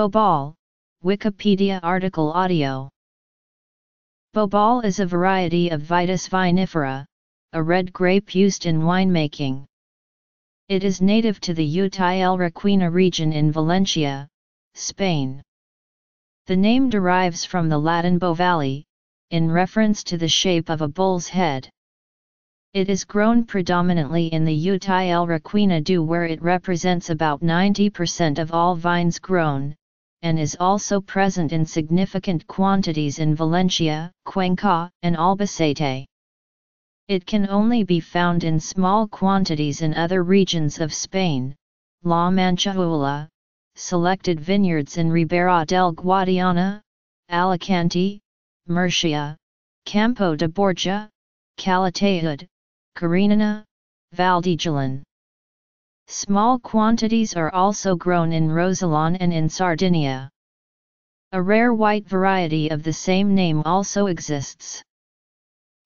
Bobal, Wikipedia article audio. Bobal is a variety of Vitis vinifera, a red grape used in winemaking. It is native to the Utiel Requena region in Valencia, Spain. The name derives from the Latin bovali, in reference to the shape of a bull's head. It is grown predominantly in the Utiel Requena do where it represents about 90% of all vines grown, and is also present in significant quantities in Valencia, Cuenca, and Albacete. It can only be found in small quantities in other regions of Spain, La Manchuela, selected vineyards in Ribera del Guadiana, Alicante, Murcia, Campo de Borja, Calatayud, Cariñena, Valdejalón. Small quantities are also grown in Roussillon and in Sardinia. A rare white variety of the same name also exists.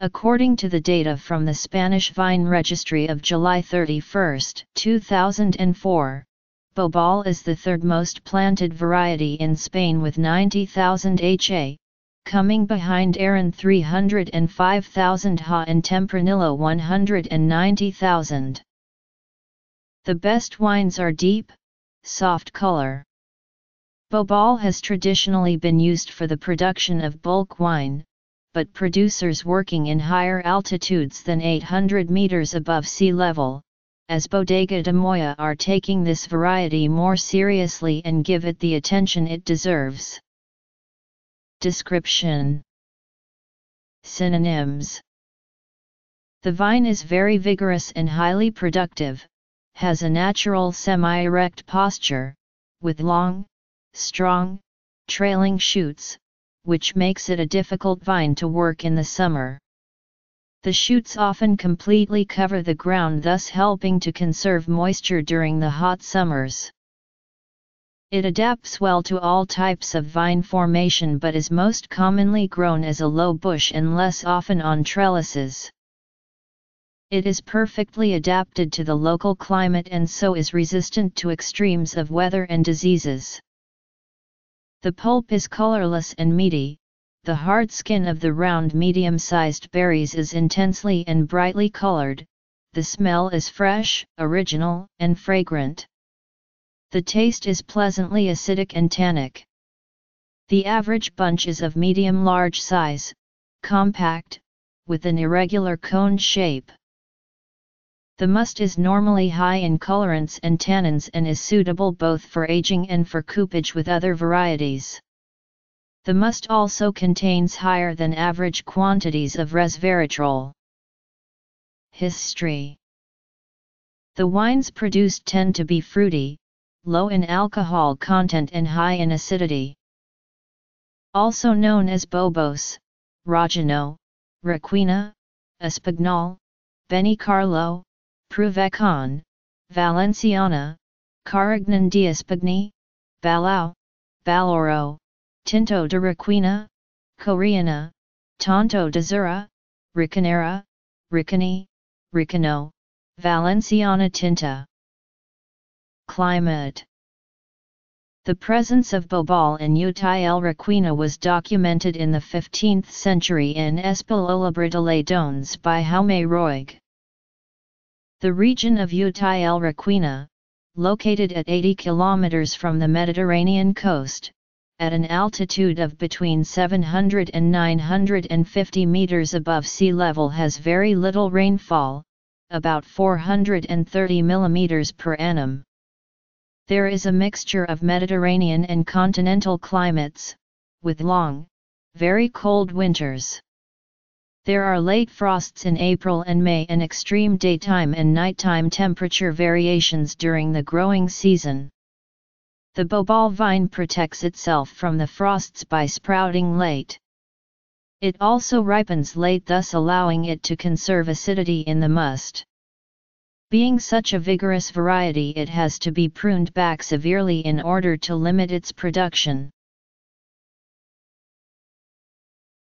According to the data from the Spanish Vine Registry of July 31, 2004, Bobal is the third most planted variety in Spain with 90,000 ha, coming behind Airén 305,000 ha and Tempranillo 190,000. The best wines are deep, soft color. Bobal has traditionally been used for the production of bulk wine, but producers working in higher altitudes than 800 meters above sea level, as Bodega de Moya are taking this variety more seriously and give it the attention it deserves. Description Synonyms The vine is very vigorous and highly productive, has a natural semi-erect posture, with long, strong, trailing shoots, which makes it a difficult vine to work in the summer. The shoots often completely cover the ground thus helping to conserve moisture during the hot summers. It adapts well to all types of vine formation but is most commonly grown as a low bush and less often on trellises. It is perfectly adapted to the local climate and so is resistant to extremes of weather and diseases. The pulp is colorless and meaty, the hard skin of the round medium-sized berries is intensely and brightly colored, the smell is fresh, original, and fragrant. The taste is pleasantly acidic and tannic. The average bunch is of medium-large size, compact, with an irregular cone shape. The must is normally high in colorants and tannins and is suitable both for aging and for coupage with other varieties. The must also contains higher than average quantities of resveratrol. History The wines produced tend to be fruity, low in alcohol content and high in acidity. Also known as Bobos, Rojano, Requena, Espagnol, Benicarlo, Provechón, Valenciana, Carignan de Espagny, Balao, Baloro, Tinto de Requena, Coriana, Tonto de Zura, Ricanera, Ricani, Ricano, Valenciana Tinta. Climate The presence of Bobal in Utiel Requena was documented in the 15th century in Espololibra de Dones by Jaume Roig. The region of Utiel Requena, located at 80 kilometers from the Mediterranean coast, at an altitude of between 700 and 950 meters above sea level has very little rainfall, about 430 millimeters per annum. There is a mixture of Mediterranean and continental climates, with long, very cold winters. There are late frosts in April and May and extreme daytime and nighttime temperature variations during the growing season. The bobal vine protects itself from the frosts by sprouting late. It also ripens late thus allowing it to conserve acidity in the must. Being such a vigorous variety it has to be pruned back severely in order to limit its production.